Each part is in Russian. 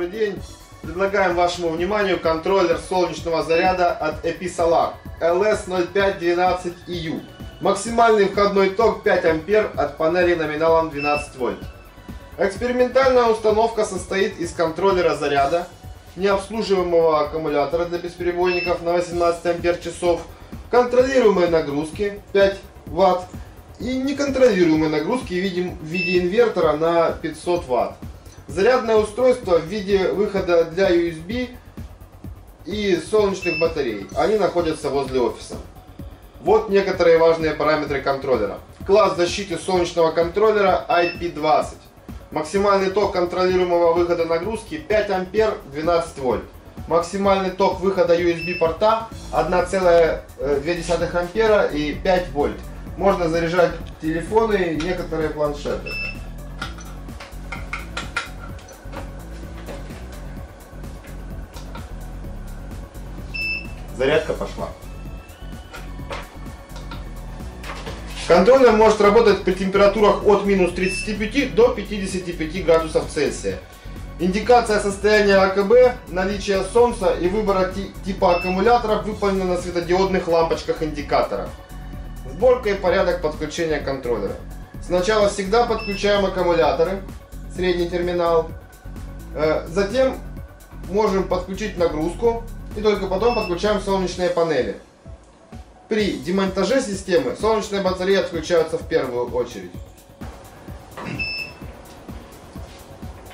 добрый день. Предлагаем вашему вниманию контроллер солнечного заряда от Episolar LS0512EU. Максимальный входной ток 5 ампер от панели номиналом 12 вольт. Экспериментальная установка состоит из контроллера заряда, необслуживаемого аккумулятора для бесперебойников на 18 ампер часов, контролируемой нагрузки 5 ватт и неконтролируемой нагрузки в виде, инвертора на 500 ватт. Зарядное устройство в виде выхода для USB и солнечных батарей. Они находятся возле офиса. Вот некоторые важные параметры контроллера. Класс защиты солнечного контроллера IP20. Максимальный ток контролируемого выхода нагрузки 5 ампер 12 вольт. Максимальный ток выхода USB порта 1,2 ампера и 5 вольт. Можно заряжать телефоны и некоторые планшеты. Зарядка пошла. Контроллер может работать при температурах от минус 35 до 55 градусов Цельсия. Индикация состояния АКБ, наличие солнца и выбора типа аккумулятора выполнена на светодиодных лампочках индикатора. Сборка и порядок подключения контроллера. Сначала всегда подключаем аккумуляторы, средний терминал. Э, затем можем подключить нагрузку и только потом подключаем солнечные панели. При демонтаже системы солнечные батареи отключаются в первую очередь.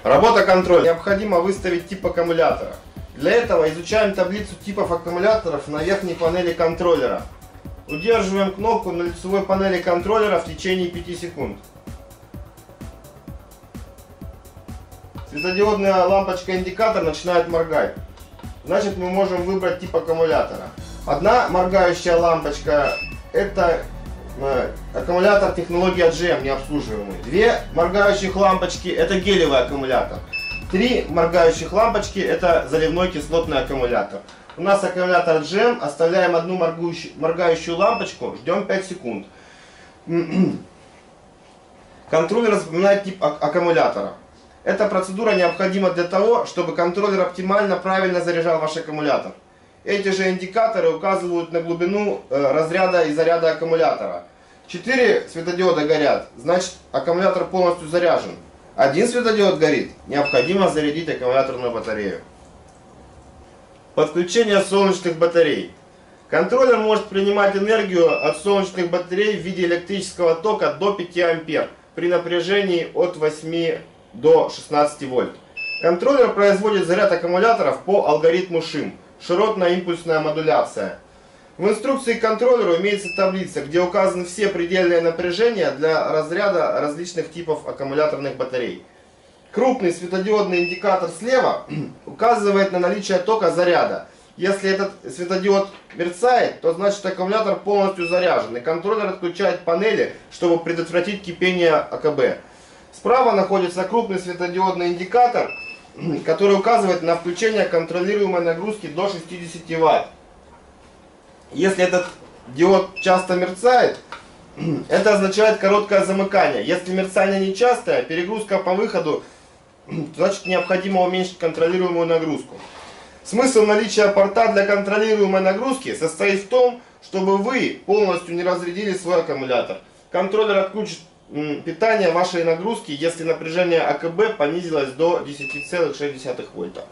Работа контроля. Необходимо выставить тип аккумулятора. Для этого изучаем таблицу типов аккумуляторов на верхней панели контроллера. Удерживаем кнопку на лицевой панели контроллера в течение 5 секунд. Светодиодная лампочка индикатор начинает моргать. Значит мы можем выбрать тип аккумулятора. Одна моргающая лампочка это э, аккумулятор технологии AGM необслуживаемый. Две моргающих лампочки это гелевый аккумулятор. Три моргающих лампочки это заливной кислотный аккумулятор. У нас аккумулятор GM, оставляем одну моргающую, моргающую лампочку, ждем 5 секунд. Контроллер запоминает тип аккумулятора. Эта процедура необходима для того, чтобы контроллер оптимально правильно заряжал ваш аккумулятор. Эти же индикаторы указывают на глубину э, разряда и заряда аккумулятора. Четыре светодиода горят, значит аккумулятор полностью заряжен. Один светодиод горит, необходимо зарядить аккумуляторную батарею. Подключение солнечных батарей. Контроллер может принимать энергию от солнечных батарей в виде электрического тока до 5 ампер при напряжении от 8 до 16 вольт. Контроллер производит заряд аккумуляторов по алгоритму ШИМ – широтная импульсная модуляция. В инструкции к контроллеру имеется таблица, где указаны все предельные напряжения для разряда различных типов аккумуляторных батарей. Крупный светодиодный индикатор слева указывает на наличие тока заряда. Если этот светодиод мерцает, то значит аккумулятор полностью заряжен, и контроллер отключает панели, чтобы предотвратить кипение АКБ. Справа находится крупный светодиодный индикатор, который указывает на включение контролируемой нагрузки до 60 Вт. Если этот диод часто мерцает, это означает короткое замыкание. Если мерцание нечастое, перегрузка по выходу значит необходимо уменьшить контролируемую нагрузку. Смысл наличия порта для контролируемой нагрузки состоит в том, чтобы вы полностью не разрядили свой аккумулятор. Контроллер отключит питание вашей нагрузки, если напряжение АКБ понизилось до 10,6 вольта.